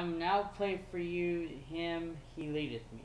I'm now play for you Him, He Leadeth Me.